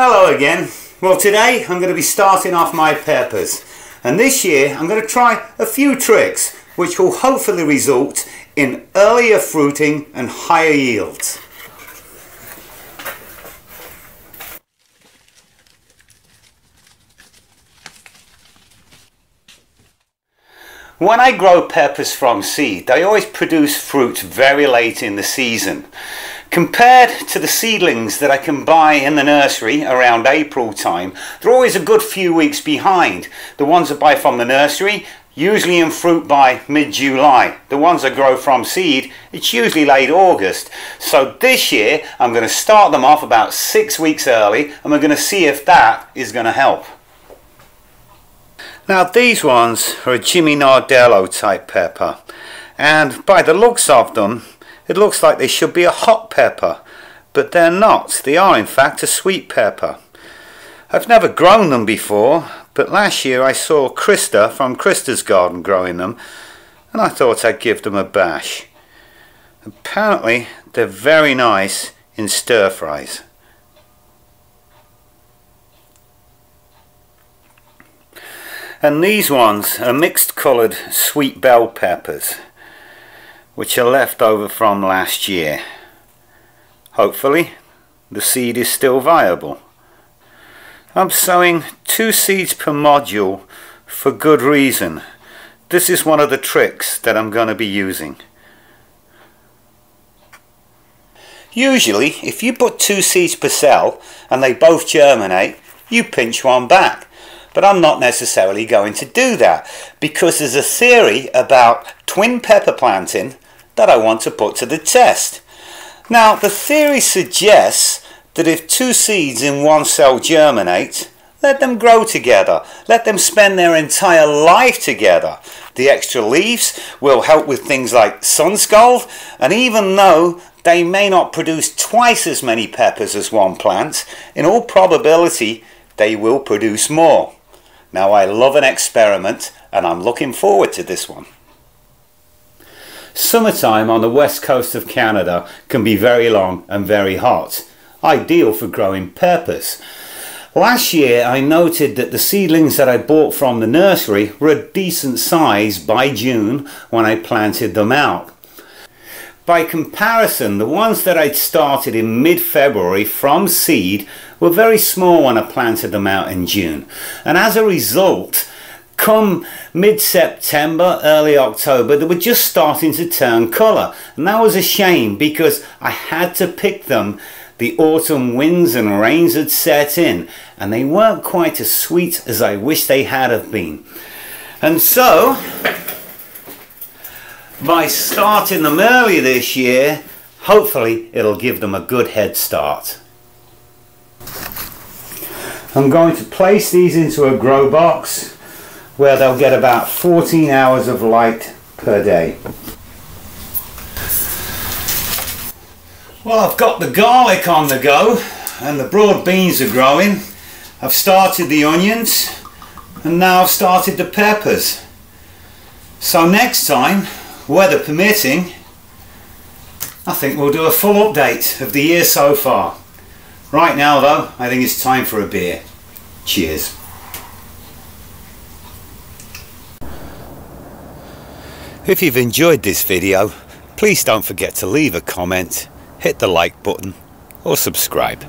Hello again. Well today I'm going to be starting off my peppers and this year I'm going to try a few tricks which will hopefully result in earlier fruiting and higher yields. When I grow peppers from seed, they always produce fruit very late in the season. Compared to the seedlings that I can buy in the nursery around April time, they're always a good few weeks behind. The ones I buy from the nursery, usually in fruit by mid-July. The ones I grow from seed, it's usually late August. So this year, I'm going to start them off about six weeks early, and we're going to see if that is going to help. Now these ones are a Jimmy Nardello type pepper and by the looks of them it looks like they should be a hot pepper but they're not. They are in fact a sweet pepper. I've never grown them before but last year I saw Krista from Krista's garden growing them and I thought I'd give them a bash. Apparently they're very nice in stir fries. And these ones are mixed coloured sweet bell peppers which are left over from last year. Hopefully the seed is still viable. I'm sowing two seeds per module for good reason. This is one of the tricks that I'm going to be using. Usually if you put two seeds per cell and they both germinate you pinch one back but I'm not necessarily going to do that because there's a theory about twin pepper planting that I want to put to the test. Now the theory suggests that if two seeds in one cell germinate, let them grow together. Let them spend their entire life together. The extra leaves will help with things like sun scald, and even though they may not produce twice as many peppers as one plant, in all probability they will produce more. Now I love an experiment and I'm looking forward to this one. Summertime on the west coast of Canada can be very long and very hot, ideal for growing peppers. Last year I noted that the seedlings that I bought from the nursery were a decent size by June when I planted them out. By comparison, the ones that I'd started in mid-February from seed were very small when I planted them out in June. And as a result, come mid-September, early October, they were just starting to turn colour. And that was a shame because I had to pick them. The autumn winds and rains had set in and they weren't quite as sweet as I wish they had have been. And so, by starting them early this year, hopefully it'll give them a good head start. I'm going to place these into a grow box where they'll get about 14 hours of light per day. Well I've got the garlic on the go and the broad beans are growing. I've started the onions and now I've started the peppers. So next time weather permitting, I think we'll do a full update of the year so far. Right now though, I think it's time for a beer. Cheers. If you've enjoyed this video, please don't forget to leave a comment, hit the like button or subscribe.